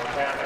Kazakhstan,